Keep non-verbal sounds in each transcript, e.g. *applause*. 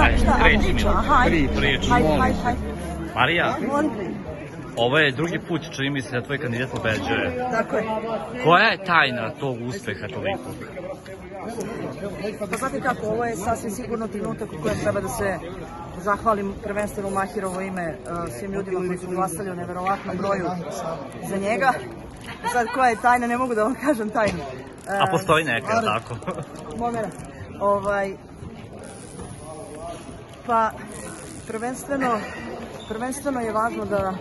Šta, šta? Treći Priča, aha. Hajde, hajde, hajde. Marija, ovo je drugi put čini mi se da tvoj kandidat pobeđuje. Tako je. Koja je tajna tog uspeha tolikog? Pa znate kako, ovo je sasvim sigurno trenutak u kojem treba da se zahvalim prvenstveno Mahirovo ime uh, svim ljudima koji su glasali u neverovatnom broju za njega. Sad koja je tajna, ne mogu da vam kažem tajnu. A postoji neka, jel tako? Moment. Ovaj, pa, prvenstveno, prvenstveno je važno da,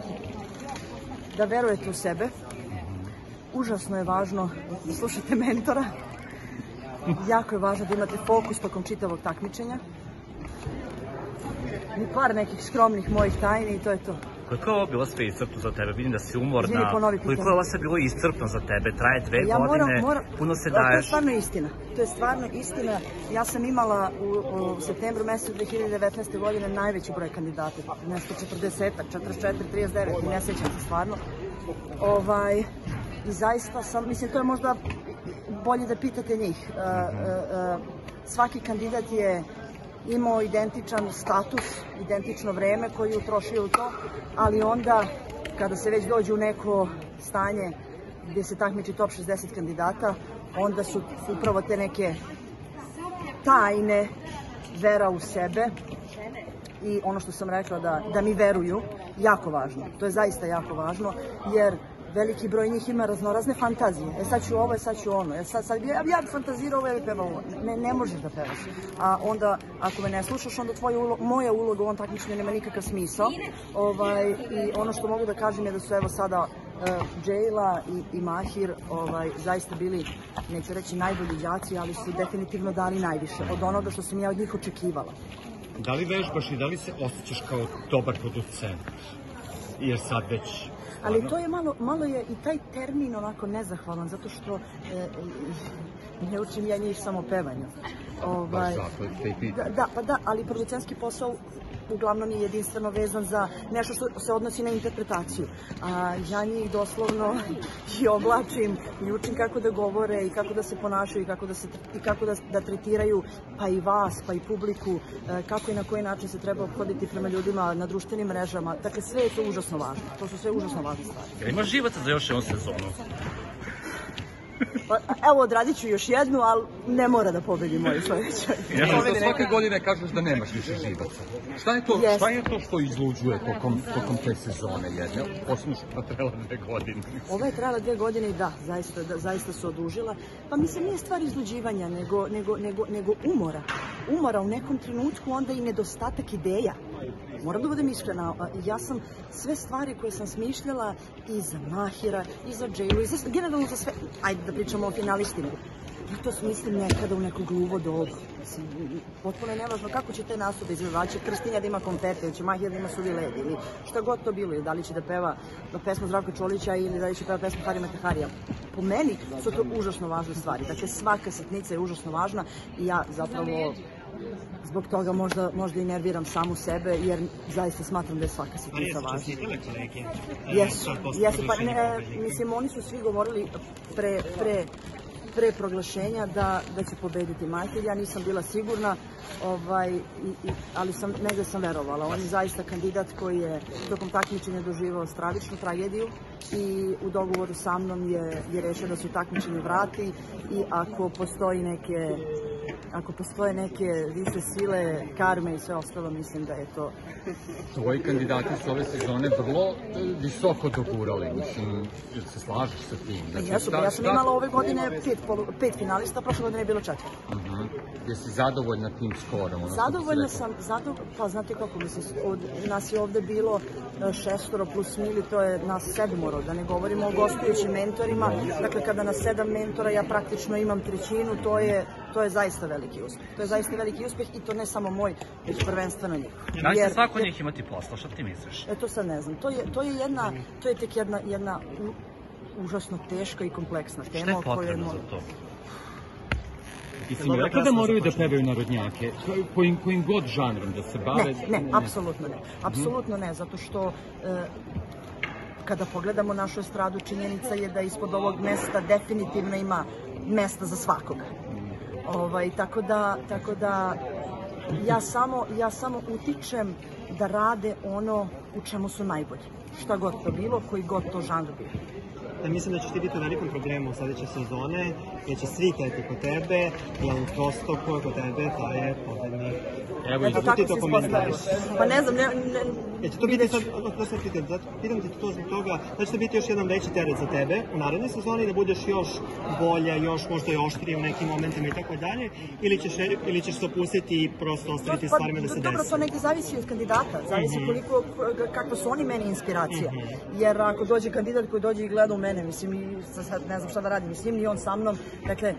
da verujete u sebe. Užasno je važno da slušate mentora. Jako je važno da imate fokus tokom čitavog takmičenja. I par nekih skromnih mojih tajni i to je to. Koliko je ovo bilo sve iscrpno za tebe? Vidim da si umorna. Izvini, ponovi pitanje. Koliko je ovo sve bilo iscrpno za tebe? Traje dve Ja godine, moram, puno se To je daješ. stvarno istina. To je stvarno istina. Ja sam imala u, u septembru mesecu 2019. godine najveći broj kandidata. Nešto 40, 44, 39, i ne sećam se stvarno. Ovaj, I zaista sam, mislim, to je možda bolje da pitate njih. Uh, uh, uh, svaki kandidat je imao identičan status, identično vreme koji je utrošio u to, ali onda kada se već dođe u neko stanje gdje se takmiči top 60 kandidata, onda su upravo te neke tajne vera u sebe i ono što sam rekla da, da mi veruju, jako važno. To je zaista jako važno, jer veliki broj njih ima raznorazne fantazije. E sad ću ovo, e sad ću ono. E sad, sad, ja, ja bi fantazirao ovo, ja bi pevao ovo. Ne, ne možeš da pevaš. A onda, ako me ne slušaš, onda tvoja ulo, moja uloga u ovom takmičenju nema nikakav smisao. Ovaj, I ono što mogu da kažem je da su evo sada uh, Džejla i, i Mahir ovaj, zaista bili, neću reći najbolji đaci, ali su definitivno dali najviše od onoga što sam ja od njih očekivala. Da li vežbaš i da li se osjećaš kao dobar producent? Jer sad već... Ali to je malo, malo je i taj termin onako nezahvalan, zato što e, e, ne učim ja njih samo pevanju. Ovaj, da, da, pa da, ali producentski posao uglavnom je jedinstveno vezan za nešto što se odnosi na interpretaciju. A ja njih doslovno i oblačim i učim kako da govore i kako da se ponašaju i kako da, se, i kako da, da tretiraju pa i vas, pa i publiku, e, kako i na koji način se treba obhoditi prema ljudima na društvenim mrežama. Dakle, sve je to užasno važno. To su sve užasno važne stvari. Jel imaš živaca za još jednu sezonu? Pa, evo, odradit ću još jednu, ali ne mora da pobedi moj sledećoj. *laughs* Ja sam Za svake godine kažeš da nemaš više živaca. Šta je to, Jeste. šta je to što izluđuje tokom, tokom te sezone jedne? Posebno što je trela dve godine. *laughs* Ova je trajala dve godine i da, zaista, da, zaista se odužila. Pa mislim, nije stvar izluđivanja, nego, nego, nego, nego umora. Umora u nekom trenutku, onda i nedostatak ideja. Moram da budem iskrena, ja sam sve stvari koje sam smišljala i za Mahira, i za Džejlu, i za, generalno za sve, ajde da pričamo o finalistima. Ja to smislim nekada u neko gluvo. Mislim, potpuno je nevažno kako će te nastupe izvevaće Krstinja da ima konfete, ili će Mahir da ima suvi led, ili šta god to bilo, ili da li će da peva da pesmu Zdravka Čolića ili da li će peva pesmu Harima Teharija. Po meni su to užasno važne stvari. Dakle, svaka sitnica je užasno važna i ja zapravo zbog toga možda, možda i nerviram samu sebe, jer zaista smatram da je svaka sitnica važna. Jesu, jesu, pa ne, mislim, oni su svi govorili pre, pre, pre proglašenja da, da će pobediti Majtelj. Ja nisam bila sigurna, ovaj, i, i, ali sam, negde sam verovala. On je zaista kandidat koji je tokom takmičenja doživao stravičnu tragediju i u dogovoru sa mnom je, je rešio da se u takmičenje vrati i ako postoji neke ako postoje neke više sile, karme i sve ostalo, mislim da je to Tvoji kandidati su ove sezone vrlo e, visoko dogurali, mislim, se slažeš sa tim? Znači, Jesu, ja sam imala ove godine pet, pet finalista, prošle godine je bilo četiri. Uh Jesi zadovoljna tim skorom? ono Zadovoljna sam, zato, pa znate kako mislim, od nas je ovde bilo e, šestoro plus Mili, to je nas sedmoro, da ne govorimo o gostujućim mentorima, dakle kada na sedam mentora ja praktično imam trećinu, to je, to je zaista veliki uspeh. To je zaista veliki uspeh i to ne samo moj, već prvenstveno njih. Da li će svako od njih imati posla? Šta ti misliš? E to sad ne znam. To je, to je jedna, to je tek jedna, jedna užasno teška i kompleksna Šta tema je o kojoj potrebno za to? I si mi rekla da moraju da pevaju narodnjake, kojim, kojim god žanrom da se bave? Ne, ne, apsolutno ne. Apsolutno ne, zato što e, kada pogledamo našu estradu, činjenica je da ispod ovog mesta definitivno ima mesta za svakoga. Ovaj, tako da, tako da Ja samo, ja samo utičem da rade ono u čemu su najbolji. Šta god to bilo, koji god to žanr bio. Ja mislim da ćeš ti biti u velikom problemu sledeće sezone, jer će svi teti kod tebe, jer prosto ko je kod tebe, taj je pobednik. Evo i Eto, ti tako to komentariš? Pa ne znam, ne, ne, Ja će to biti sad, da se pitam, zato, pitam te to zbog toga, da će to biti još jedan veći teret za tebe u narednoj sezoni, da budeš još bolja, još možda i oštrija u nekim momentima i tako dalje, ili ćeš, ili ćeš se opustiti i prosto ostaviti Pa, stvarima da se Dobro, desi? to negde zavisi od kandidata, zavisi Mhm. koliko, kakva su oni meni inspiracija. Jer ako dođe kandidat koji dođe i gleda u mene, mislim, i sa- sad ne znam šta da radim, mislim, ni on sa mnom, dakle,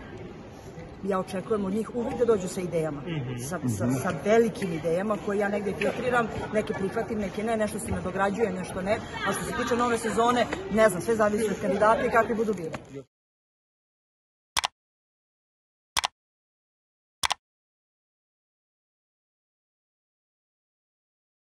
ja očekujem od njih uvijek da dođu sa idejama, Mhm. sa, sa, sa velikim idejama koje ja negde filtriram, neke prihvatim, neke ne, nešto se me dograđuje, nešto ne, a što se tiče nove sezone, ne znam, sve zavisi od kandidata i kakvi budu bili.